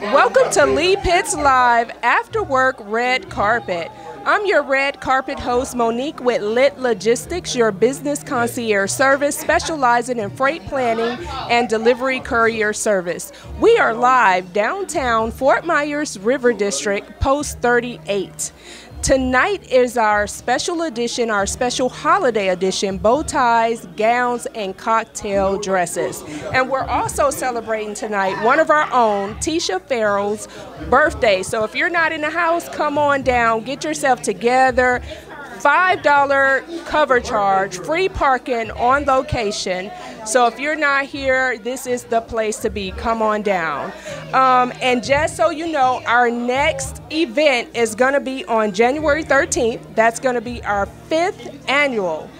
Welcome to Lee Pitts Live After Work Red Carpet. I'm your red carpet host, Monique, with Lit Logistics, your business concierge service specializing in freight planning and delivery courier service. We are live downtown Fort Myers River District, Post 38. Tonight is our special edition, our special holiday edition bow ties, gowns, and cocktail dresses. And we're also celebrating tonight one of our own, Tisha Farrell's birthday. So if you're not in the house, come on down, get yourself together. $5 cover charge, free parking on location. So if you're not here, this is the place to be. Come on down. Um, and just so you know, our next event is going to be on January 13th. That's going to be our fifth annual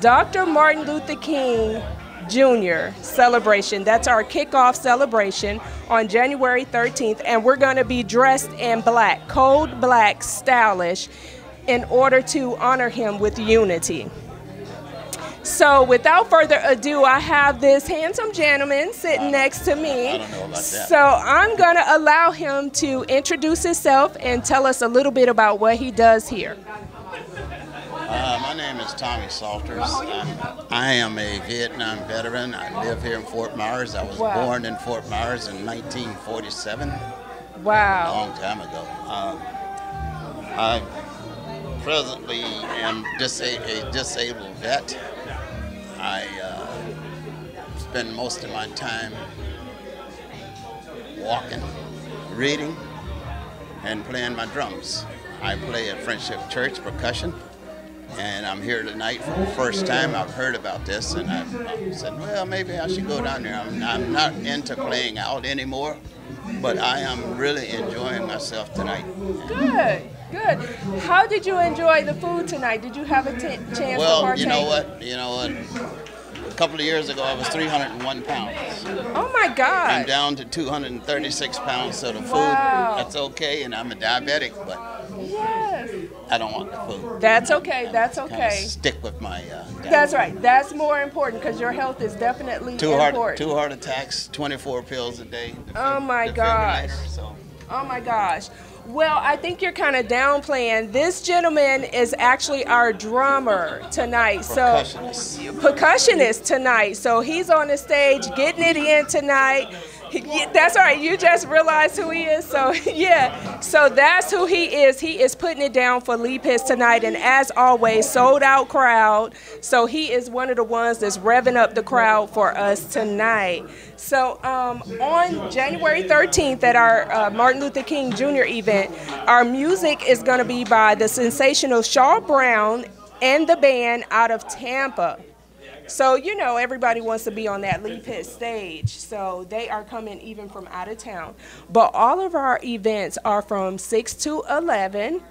Dr. Martin Luther King Jr. celebration. That's our kickoff celebration on January 13th. And we're going to be dressed in black, cold black, stylish in order to honor him with unity. So, without further ado, I have this handsome gentleman sitting next to me. So, I'm going to allow him to introduce himself and tell us a little bit about what he does here. Uh, my name is Tommy Salters. I'm, I am a Vietnam veteran. I live here in Fort Myers. I was Wow. born in Fort Myers in 1947, Wow. a long time ago. Uh, I presently am disa- a disabled vet. I uh, spend most of my time walking, reading, and playing my drums. I play at Friendship Church percussion, and I'm here tonight for the first time. I've heard about this, and I, said, well, maybe I should go down there. I'm, I'm not into playing out anymore, but I am really enjoying myself tonight. Good. Good. How did you enjoy the food tonight? Did you have a t- chance to Well, partake? you know what? You know what? A couple of years ago, I was 301 pounds. Oh my God! I'm down to 236 pounds, so the food, Wow. that's okay, and I'm a diabetic, but Yes. I don't want the food. That's okay. I'm That's okay. Stick with my. Uh. That's right. That's more important because your health is definitely Two heart, important. two heart attacks, 24 pills a day. Oh my gosh. So Oh my gosh. Well, I think you're kind of downplaying. This gentleman is actually our drummer tonight. So Percussionist. percussionist tonight. So he's on the stage getting it in tonight. That's right. You just realized who he is. So yeah. So that's who he is. He is putting it down for Lee tonight, and as always, sold out crowd. So he is one of the ones that's revving up the crowd for us tonight. So um, on January 13th at our uh, Martin Luther King Jr. event, our music is going to be by the sensational Shaw Brown and the band out of Tampa. So, you know, everybody wants to be on that Lee Pitt stage. So they are coming even from out of town. But all of our events are from 6 to 11.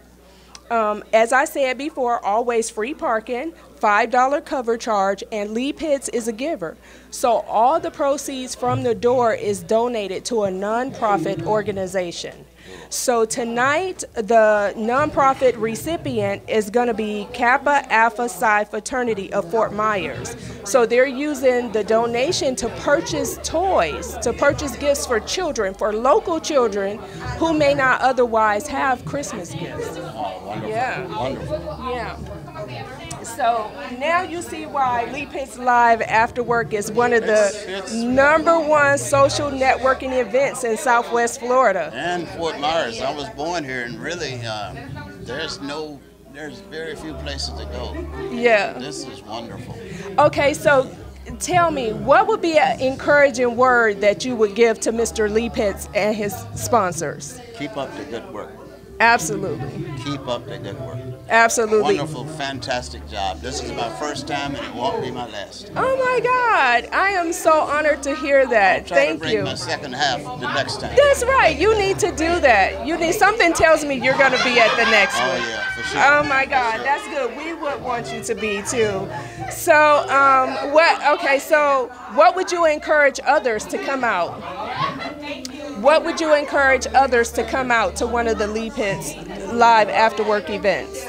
Um, as I said before, always free parking, $5 cover charge, and Lee Pitts is a giver. So all the proceeds from the door is donated to a nonprofit organization. So tonight, the nonprofit recipient is going to be Kappa Alpha Psi Fraternity of Fort Myers. So they're using the donation to purchase toys, to purchase gifts for children, for local children who may not otherwise have Christmas gifts. Oh, wonderful. Yeah. Wonderful. Yeah. So now you see why Lee Pitts Live After Work is one of It's- the it's- number one social networking events in Southwest Florida. And Fort Myers. I was born here, and really, uh, there's no, there's very few places to go. Yeah. This is wonderful. Okay, so tell me, what would be an encouraging word that you would give to Mr. Lee Pitts and his sponsors? Keep up the good work. Absolutely. Keep up the good work. Absolutely. Wonderful, fantastic job. This is my first time, and it won't be my last. Oh my God. I am so honored to hear that. Try to Thank bring you. my second half the next time. That's right. You need to do that. You need something tells me you're gonna be at the next Oh one. yeah, for sure. Oh my God, that's good. We would want you to be too. So, um, what? Okay, so what would you encourage others to come out? What would you encourage others to come out to one of the Lee Pitts live after work events?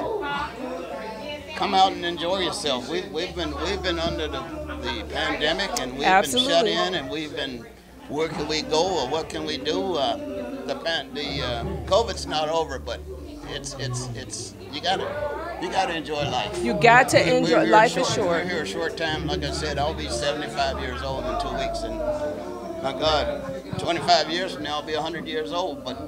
Come out and enjoy yourself. We've, we've been we've been under the, the pandemic, and we've been shut in, and we've been where can we go or what can we do? Uh, the pan, the uh, COVID's not over, but it's it's it's you gotta you gotta enjoy life. You got to We- enjoy. Life short, is short. We're here a short time. Like I said, I'll be 75 years old in two weeks, and my God, 25 years from now I'll be 100 years old. But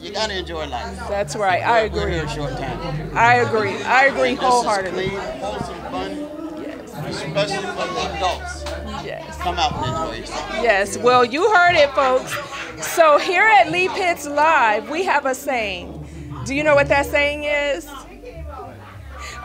you gotta enjoy life. That's right. I We're agree. here a short time. I agree. I agree This is wholeheartedly. clean, wholesome fun, Yes. especially for the adults. Yes. Come out and enjoy yourself. Yes, well, you heard it, folks. So here at Lee Pitts Live, we have a saying. Do you know what that saying is?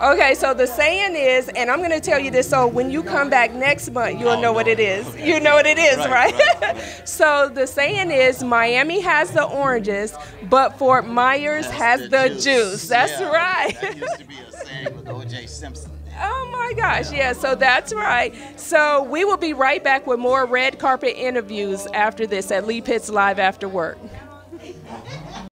Okay, so the saying is, and I'm going to tell you this so when you come back next month, you'll Oh, know what no. it is. You know what it is, Right, right? right, so the saying is Miami has the oranges, but Fort Myers has the, juice. That's Yeah, right. That used to be a saying with O.J. Simpson. Oh my gosh, yeah, so that's right. So we will be right back with more red carpet interviews after this at Lee Pitts Live After Work.